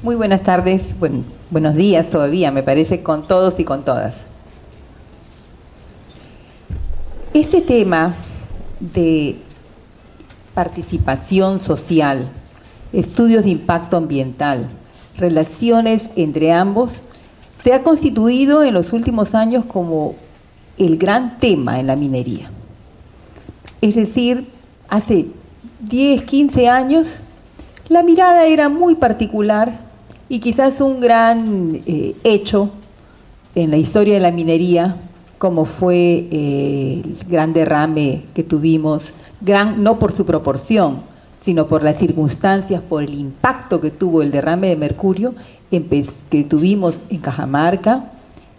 Muy buenas tardes, buenos días todavía, me parece, con todos y con todas. Este tema de participación social, estudios de impacto ambiental, relaciones entre ambos, se ha constituido en los últimos años como el gran tema en la minería. Es decir, hace 10, 15 años, la mirada era muy particular y quizás un gran eh, hecho en la historia de la minería, como fue eh, el gran derrame que tuvimos, gran no por su proporción, sino por las circunstancias, por el impacto que tuvo el derrame de mercurio que tuvimos en Cajamarca,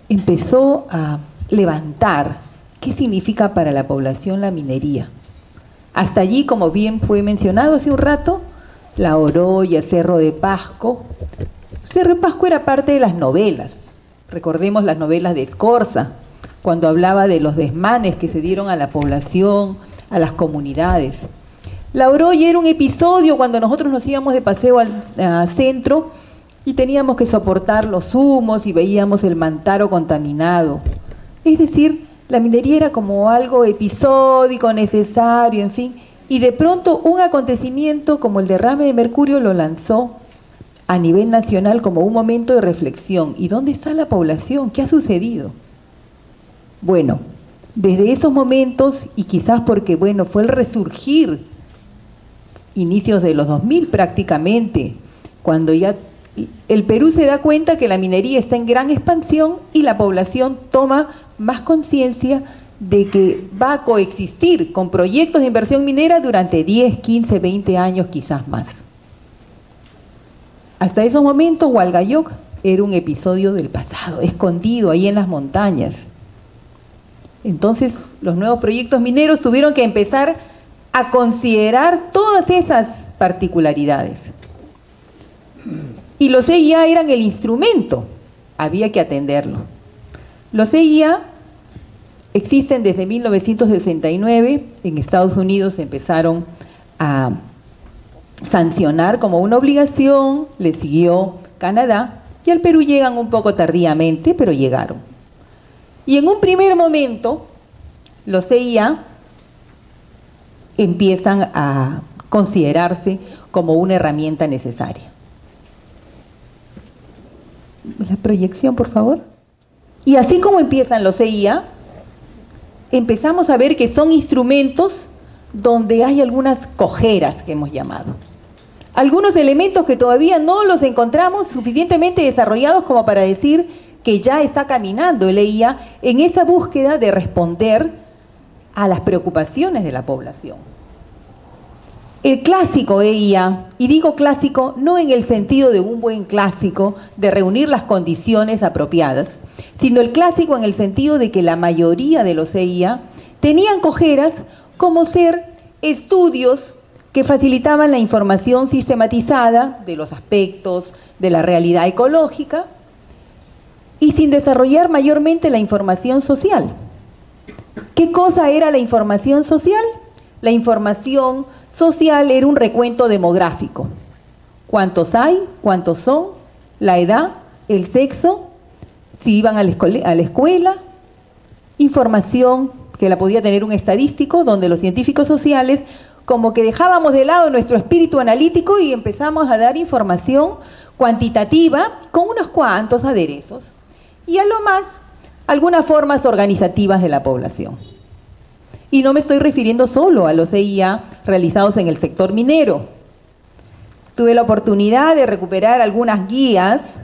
empezó a levantar qué significa para la población la minería. Hasta allí, como bien fue mencionado hace un rato, la Oroya, Cerro de Pasco. Cerro Pasco era parte de las novelas. Recordemos las novelas de Escorza, cuando hablaba de los desmanes que se dieron a la población, a las comunidades. La Oroya era un episodio cuando nosotros nos íbamos de paseo al centro y teníamos que soportar los humos y veíamos el mantaro contaminado. Es decir, la minería era como algo episódico, necesario, en fin, y de pronto un acontecimiento como el derrame de mercurio lo lanzó a nivel nacional como un momento de reflexión. ¿Y dónde está la población? ¿Qué ha sucedido? Bueno, desde esos momentos, y quizás porque, bueno, fue el resurgir, inicios de los 2000 prácticamente, cuando ya el Perú se da cuenta que la minería está en gran expansión y la población toma más conciencia de que va a coexistir con proyectos de inversión minera durante 10, 15, 20 años, quizás más. Hasta esos momentos, Hualgayoc era un episodio del pasado, escondido ahí en las montañas. Entonces, los nuevos proyectos mineros tuvieron que empezar a considerar todas esas particularidades. Y los EIA eran el instrumento, había que atenderlo. Los EIA existen desde 1969, en Estados Unidos empezaron a sancionar como una obligación, le siguió Canadá, y al Perú llegan un poco tardíamente, pero llegaron. Y en un primer momento, los EIA empiezan a considerarse como una herramienta necesaria. La proyección, por favor. Y así como empiezan los EIA, empezamos a ver que son instrumentos donde hay algunas cojeras que hemos llamado. Algunos elementos que todavía no los encontramos suficientemente desarrollados como para decir que ya está caminando el EIA en esa búsqueda de responder a las preocupaciones de la población. El clásico EIA, y digo clásico no en el sentido de un buen clásico, de reunir las condiciones apropiadas, sino el clásico en el sentido de que la mayoría de los EIA tenían cojeras como ser estudios que facilitaban la información sistematizada de los aspectos de la realidad ecológica y sin desarrollar mayormente la información social. ¿Qué cosa era la información social? La información social era un recuento demográfico. ¿Cuántos hay? ¿Cuántos son? La edad, el sexo, si iban a la, escuela, información que la podía tener un estadístico, donde los científicos sociales como que dejábamos de lado nuestro espíritu analítico y empezamos a dar información cuantitativa con unos cuantos aderezos. Y a lo más, algunas formas organizativas de la población. Y no me estoy refiriendo solo a los EIA realizados en el sector minero. Tuve la oportunidad de recuperar algunas guías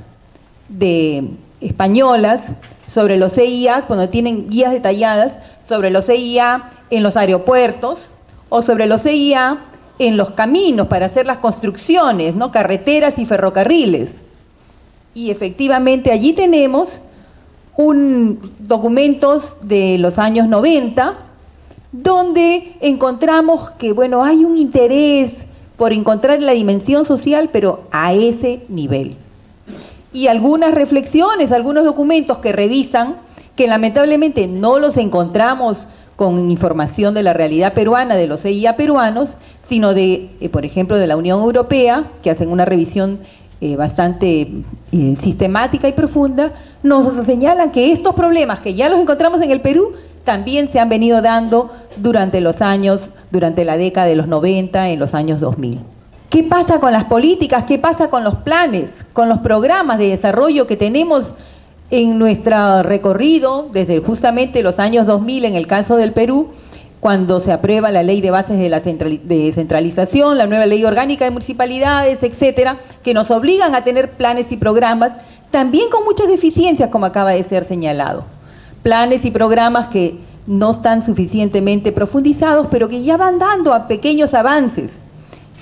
de españolas sobre los EIA, cuando tienen guías detalladas sobre los EIA en los aeropuertos o sobre los EIA en los caminos para hacer las construcciones, ¿no? carreteras y ferrocarriles. Y efectivamente allí tenemos un, documentos de los años 90 donde encontramos que, bueno, hay un interés por encontrar la dimensión social, pero a ese nivel. Y algunas reflexiones, algunos documentos que revisan, que lamentablemente no los encontramos con información de la realidad peruana, de los EIA peruanos, sino de, eh, por ejemplo, de la Unión Europea, que hacen una revisión eh, bastante eh, sistemática y profunda, nos señalan que estos problemas que ya los encontramos en el Perú también se han venido dando durante los años, durante la década de los 90, en los años 2000. ¿Qué pasa con las políticas? ¿Qué pasa con los planes, con los programas de desarrollo que tenemos en nuestro recorrido desde justamente los años 2000 en el caso del Perú? cuando se aprueba la ley de bases de la descentralización, la nueva ley orgánica de municipalidades, etcétera, que nos obligan a tener planes y programas, también con muchas deficiencias, como acaba de ser señalado. Planes y programas que no están suficientemente profundizados, pero que ya van dando a pequeños avances.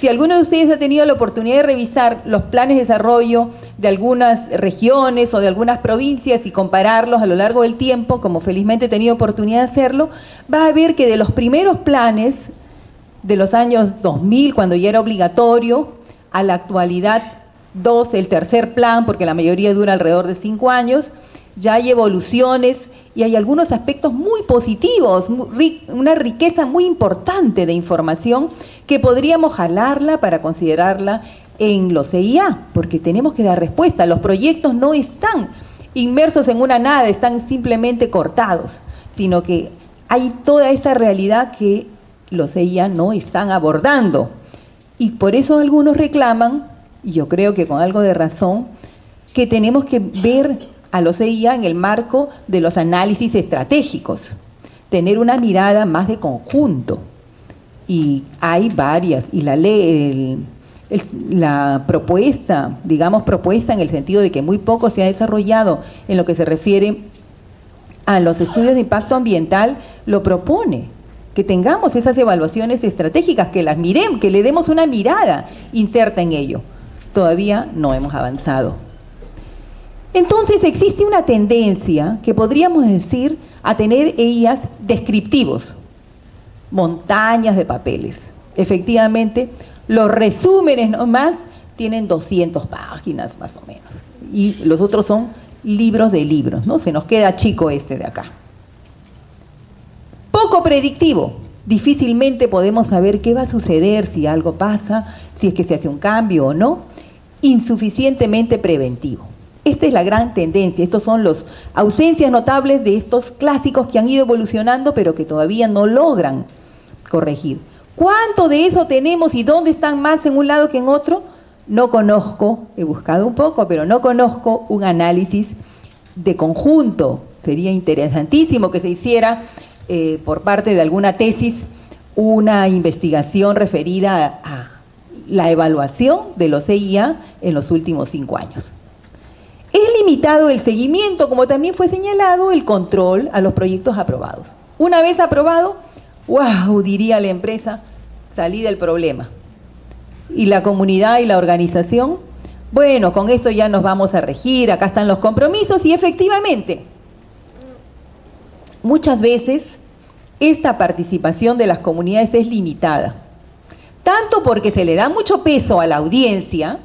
Si alguno de ustedes ha tenido la oportunidad de revisar los planes de desarrollo de algunas regiones o de algunas provincias y compararlos a lo largo del tiempo, como felizmente he tenido oportunidad de hacerlo, va a ver que de los primeros planes de los años 2000, cuando ya era obligatorio, a la actualidad dos, el tercer plan, porque la mayoría dura alrededor de cinco años, ya hay evoluciones y hay algunos aspectos muy positivos, una riqueza muy importante de información que podríamos jalarla para considerarla en los CIA, porque tenemos que dar respuesta. Los proyectos no están inmersos en una nada, están simplemente cortados, sino que hay toda esa realidad que los CIA no están abordando. Y por eso algunos reclaman, y yo creo que con algo de razón, que tenemos que ver a los EIA en el marco de los análisis estratégicos, tener una mirada más de conjunto. Y hay varias, y la ley, la propuesta, digamos propuesta en el sentido de que muy poco se ha desarrollado en lo que se refiere a los estudios de impacto ambiental, lo propone que tengamos esas evaluaciones estratégicas, que las miremos, que le demos una mirada inserta en ello. Todavía no hemos avanzado. Entonces existe una tendencia que podríamos decir a tener ellas descriptivos, montañas de papeles. Efectivamente, los resúmenes nomás tienen 200 páginas más o menos. Y los otros son libros de libros, ¿no? Se nos queda chico este de acá. Poco predictivo. Difícilmente podemos saber qué va a suceder si algo pasa, si es que se hace un cambio o no. Insuficientemente preventivo. Esta es la gran tendencia. Estos son las ausencias notables de estos clásicos que han ido evolucionando, pero que todavía no logran corregir. ¿Cuánto de eso tenemos y dónde están más en un lado que en otro? No conozco, he buscado un poco, pero no conozco un análisis de conjunto. Sería interesantísimo que se hiciera eh, por parte de alguna tesis una investigación referida a la evaluación de los EIA en los últimos cinco años. Limitado el seguimiento, como también fue señalado, el control a los proyectos aprobados. Una vez aprobado, wow, diría la empresa, salí del problema. Y la comunidad y la organización, bueno, con esto ya nos vamos a regir, acá están los compromisos y efectivamente, muchas veces esta participación de las comunidades es limitada, tanto porque se le da mucho peso a la audiencia,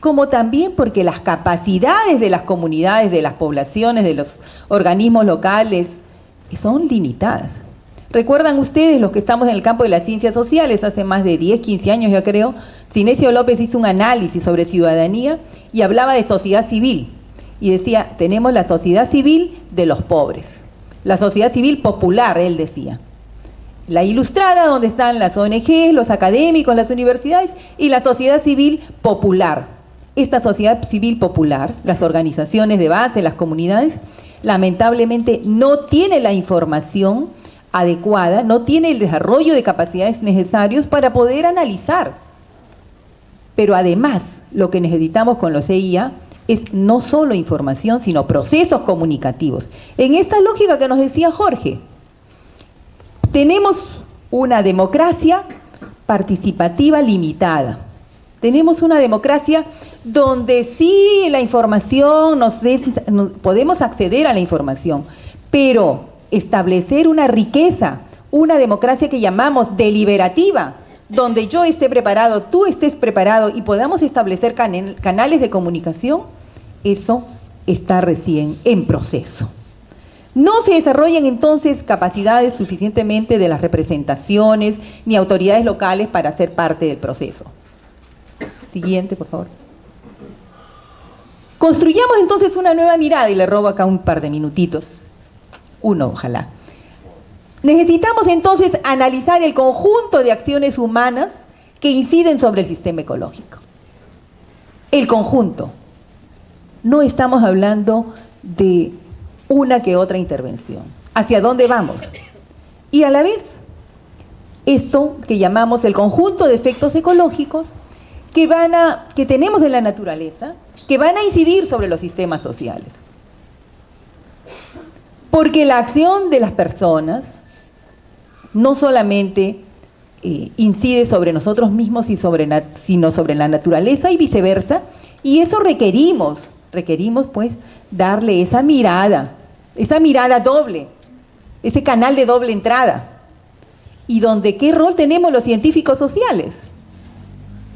como también porque las capacidades de las comunidades, de las poblaciones, de los organismos locales, son limitadas. ¿Recuerdan ustedes, los que estamos en el campo de las ciencias sociales, hace más de 10, 15 años ya creo, Sinesio López hizo un análisis sobre ciudadanía y hablaba de sociedad civil. Y decía, tenemos la sociedad civil de los pobres, la sociedad civil popular, él decía. La ilustrada, donde están las ONGs, los académicos, las universidades, y la sociedad civil popular, esta sociedad civil popular, las organizaciones de base, las comunidades, lamentablemente no tiene la información adecuada, no tiene el desarrollo de capacidades necesarios para poder analizar. Pero además, lo que necesitamos con los EIA es no solo información, sino procesos comunicativos. En esta lógica que nos decía Jorge, tenemos una democracia participativa limitada. Tenemos una democracia donde sí la información, nos, podemos acceder a la información, pero establecer una riqueza, una democracia que llamamos deliberativa, donde yo esté preparado, tú estés preparado y podamos establecer canales de comunicación, eso está recién en proceso. No se desarrollan entonces capacidades suficientemente de las representaciones ni autoridades locales para ser parte del proceso. Siguiente, por favor. Construyamos entonces una nueva mirada y le robo acá un par de minutitos. Uno, ojalá. Necesitamos entonces analizar el conjunto de acciones humanas que inciden sobre el sistema ecológico. El conjunto. No estamos hablando de una que otra intervención. ¿Hacia dónde vamos? Y a la vez, esto que llamamos el conjunto de efectos ecológicos que, van a, que tenemos en la naturaleza, que van a incidir sobre los sistemas sociales. Porque la acción de las personas no solamente eh, incide sobre nosotros mismos y sobre, sino sobre la naturaleza y viceversa, y eso requerimos, requerimos pues darle esa mirada, esa mirada doble, ese canal de doble entrada. ¿Y donde qué rol tenemos los científicos sociales?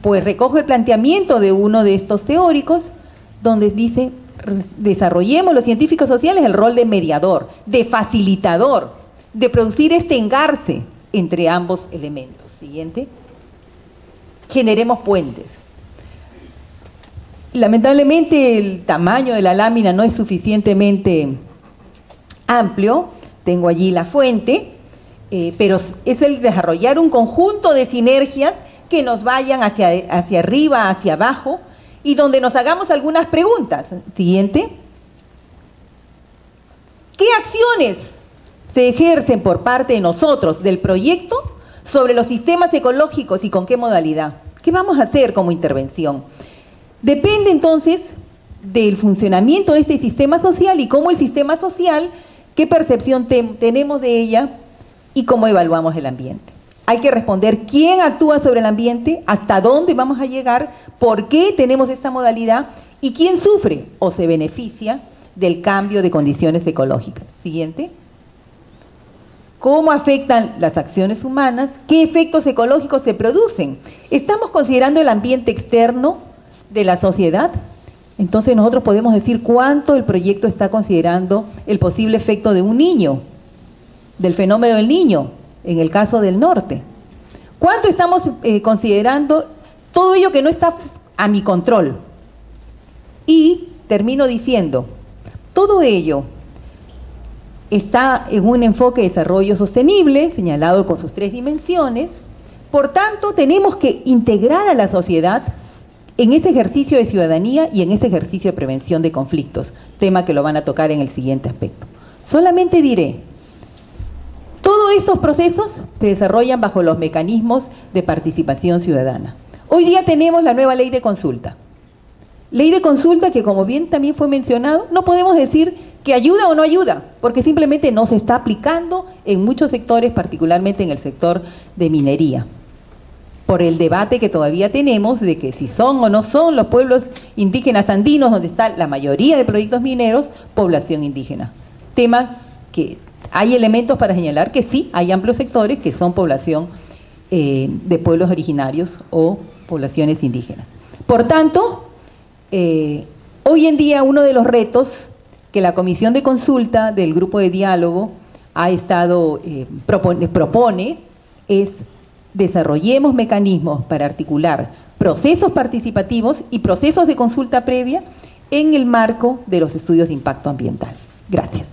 Pues recojo el planteamiento de uno de estos teóricos, donde dice, desarrollemos los científicos sociales el rol de mediador, de facilitador, de producir este engarce entre ambos elementos. Siguiente. Generemos puentes. Lamentablemente el tamaño de la lámina no es suficientemente amplio, tengo allí la fuente, eh, pero es el desarrollar un conjunto de sinergias que nos vayan hacia, hacia arriba, hacia abajo, y donde nos hagamos algunas preguntas. Siguiente. ¿Qué acciones se ejercen por parte de nosotros, del proyecto, sobre los sistemas ecológicos y con qué modalidad? ¿Qué vamos a hacer como intervención? Depende entonces del funcionamiento de este sistema social y cómo el sistema social, qué percepción tenemos de ella y cómo evaluamos el ambiente. Hay que responder quién actúa sobre el ambiente, hasta dónde vamos a llegar, por qué tenemos esta modalidad y quién sufre o se beneficia del cambio de condiciones ecológicas. Siguiente. ¿Cómo afectan las acciones humanas? ¿Qué efectos ecológicos se producen? ¿Estamos considerando el ambiente externo de la sociedad? Entonces nosotros podemos decir cuánto el proyecto está considerando el posible efecto de un niño, del fenómeno del niño, en el caso del norte. ¿Cuánto estamos eh, considerando todo ello que no está a mi control? Y termino diciendo, todo ello está en un enfoque de desarrollo sostenible, señalado con sus tres dimensiones. Por tanto, tenemos que integrar a la sociedad en ese ejercicio de ciudadanía y en ese ejercicio de prevención de conflictos, tema que lo van a tocar en el siguiente aspecto. Solamente diré todos estos procesos se desarrollan bajo los mecanismos de participación ciudadana. Hoy día tenemos la nueva ley de consulta. Ley de consulta que, como bien también fue mencionado, no podemos decir que ayuda o no ayuda, porque simplemente no se está aplicando en muchos sectores, particularmente en el sector de minería, por el debate que todavía tenemos de que si son o no son los pueblos indígenas andinos, donde está la mayoría de proyectos mineros, población indígena. Tema que hay elementos para señalar que sí, hay amplios sectores que son población eh, de pueblos originarios o poblaciones indígenas. Por tanto, eh, hoy en día uno de los retos que la comisión de consulta del grupo de diálogo ha estado eh, propone, propone es desarrollemos mecanismos para articular procesos participativos y procesos de consulta previa en el marco de los estudios de impacto ambiental. Gracias.